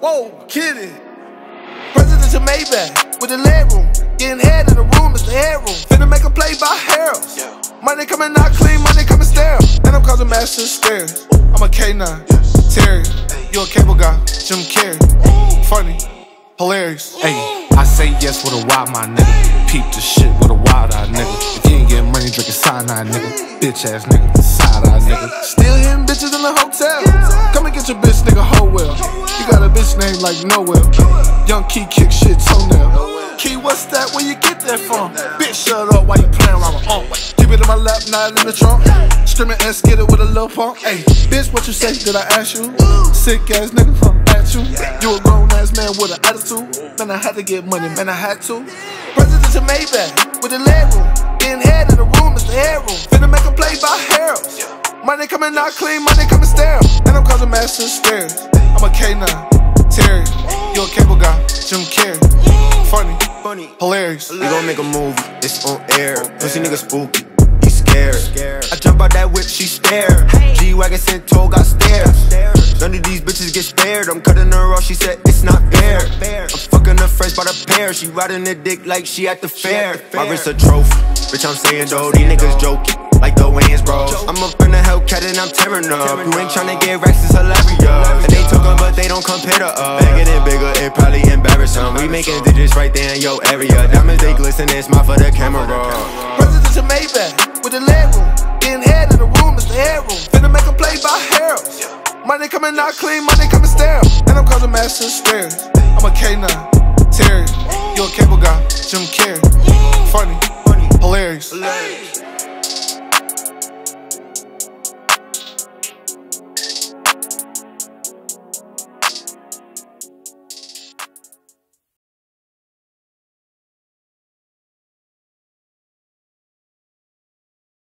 Whoa, kidding. Presidential Maybach with the leg room. Getting head in the room, it's the headroom. Finna make a play by Harold's. Money coming out clean, money coming sterile. And I'm causing massive stairs. I'm a K9, Terry. You a cable guy, Jim Carrey. Funny, hilarious. Hey, I say yes with a wild my nigga. Peep the shit with a wild eye nigga. If ain't drinking cyanide nigga. Bitch ass nigga, side eye nigga. Still hitting bitches in the hotel. Come and get your bitch, nigga, hoe well. You got a bitch named like Noel. Young Key kick shit toenail. Key, what's that? Where you get that from? Bitch, shut up while you playing around with Unc. Keep it in my lap, not in the trunk. Screaming and it with a little punk. Hey, bitch, what you say? Did I ask you? Sick ass nigga, huh? At you. You a grown ass man with an attitude. Man, I had to get money, man, I had to. Presidential Maybach with a room. Room, it's the headroom. Finna make a play by Harold's. Money coming out clean, money coming sterile. And I'm causing massive stairs. I'm a K9, Terry. You a cable guy, Jim Carrey. Funny, Funny. hilarious. We gon' make a movie, it's on air. Pussy nigga spooky, he scared. I jump out that whip, she stare. G Wagon sent told got stairs. None of these bitches get spared. I'm cutting fucking her fresh by the pair. She riding the dick like she at the fair. My wrist a trophy, bitch. I'm saying though, these niggas joking. Like the Wayans bro. I'm up in the Hellcat and I'm tearing up. You ain't tryna get racks, it's hilarious. And they talking, but they don't compare to us. Bigger than bigger, it probably embarrass them. We making digits right there in your area. Diamonds they glisten, it's my for the camera. Presidential Maybach with the leg room. Getting head in the room, it's the headroom. Finna make a play by Harold's. Money coming out clean, money coming sterile. And I'm causing massive stairs. I'm a K9, Terry. You a cable guy, Jim Carrey. Funny, hilarious.